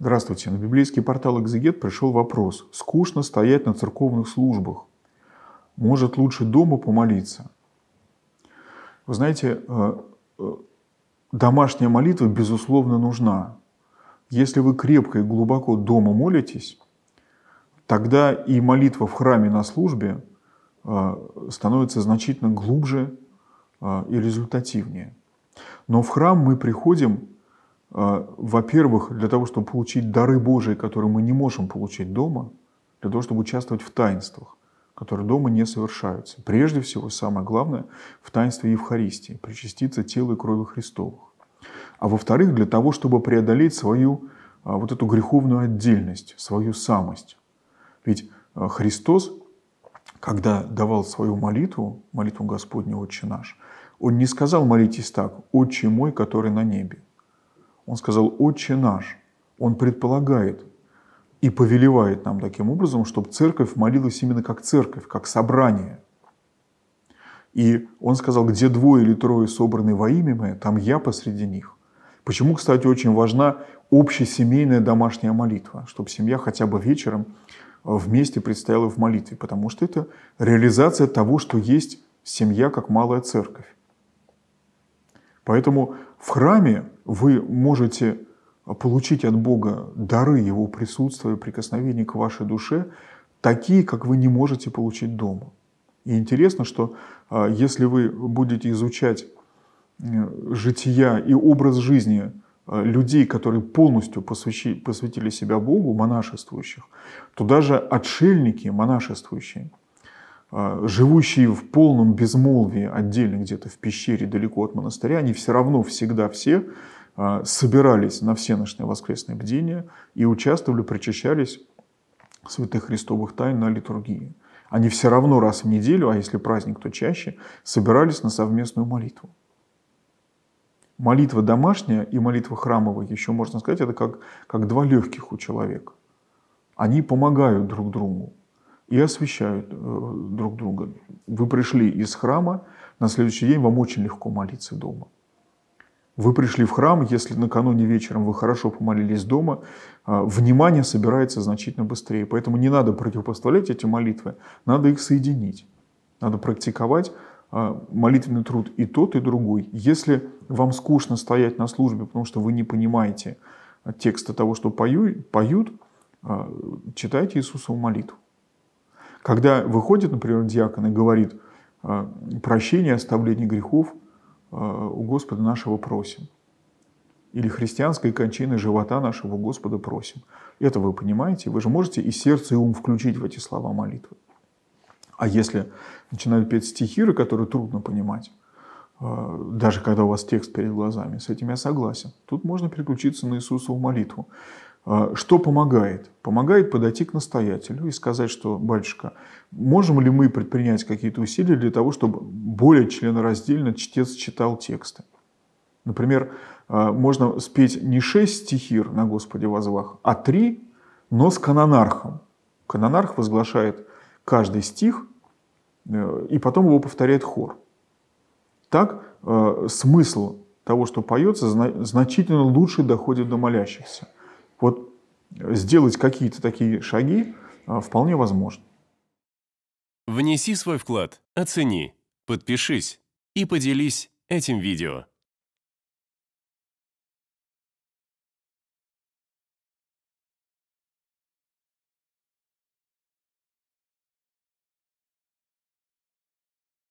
Здравствуйте. На библейский портал «Экзегет» пришел вопрос. Скучно стоять на церковных службах. Может, лучше дома помолиться? Вы знаете, э, э, домашняя молитва, безусловно, нужна. Если вы крепко и глубоко дома молитесь, тогда и молитва в храме на службе э, становится значительно глубже и результативнее. Но в храм мы приходим во-первых, для того, чтобы получить дары Божии, которые мы не можем получить дома, для того, чтобы участвовать в таинствах, которые дома не совершаются. Прежде всего, самое главное, в таинстве Евхаристии, причаститься телу и крови Христовых. А во-вторых, для того, чтобы преодолеть свою а, вот эту греховную отдельность, свою самость. Ведь а, Христос, когда давал свою молитву, молитву Господню «Отче наш», Он не сказал молитесь так «Отче мой, который на небе». Он сказал «Отче наш». Он предполагает и повелевает нам таким образом, чтобы церковь молилась именно как церковь, как собрание. И он сказал, где двое или трое собраны во имя мое, там я посреди них. Почему, кстати, очень важна общесемейная домашняя молитва, чтобы семья хотя бы вечером вместе предстояла в молитве, потому что это реализация того, что есть семья как малая церковь. Поэтому в храме вы можете получить от Бога дары Его присутствия, прикосновения к вашей душе, такие, как вы не можете получить дома. И интересно, что а, если вы будете изучать э, жития и образ жизни а, людей, которые полностью посвятили себя Богу, монашествующих, то даже отшельники монашествующие – а, живущие в полном безмолвии отдельно где-то в пещере далеко от монастыря, они все равно всегда все собирались на всеночное воскресное бдение и участвовали, причащались святых христовых тайн на литургии. Они все равно раз в неделю, а если праздник, то чаще, собирались на совместную молитву. Молитва домашняя и молитва храмовая, еще можно сказать, это как, как два легких у человека. Они помогают друг другу и освещают э, друг друга. Вы пришли из храма, на следующий день вам очень легко молиться дома. Вы пришли в храм, если накануне вечером вы хорошо помолились дома, э, внимание собирается значительно быстрее. Поэтому не надо противопоставлять эти молитвы, надо их соединить. Надо практиковать э, молитвенный труд и тот, и другой. Если вам скучно стоять на службе, потому что вы не понимаете текста того, что поют, поют читайте Иисусову молитву. Когда выходит, например, диакон и говорит «А, «прощение, оставление грехов а, у Господа нашего просим». Или христианской кончины живота нашего Господа просим. Это вы понимаете? Вы же можете и сердце, и ум включить в эти слова молитвы. А если начинают петь стихиры, которые трудно понимать, а, даже когда у вас текст перед глазами, с этим я согласен. Тут можно переключиться на Иисусову молитву. А, что помогает? Помогает подойти к настоятелю и сказать, что, батюшка, можем ли мы предпринять какие-то усилия для того, чтобы более членораздельно чтец читал тексты? Например, а, можно спеть не шесть стихир на Господе возвах, а три, но с канонархом. Канонарх возглашает каждый стих, э, и потом его повторяет хор. Так э, смысл того, что поется, значительно лучше доходит до молящихся. Вот сделать какие-то такие шаги а, вполне возможно. Внеси свой вклад, оцени, подпишись и поделись этим видео.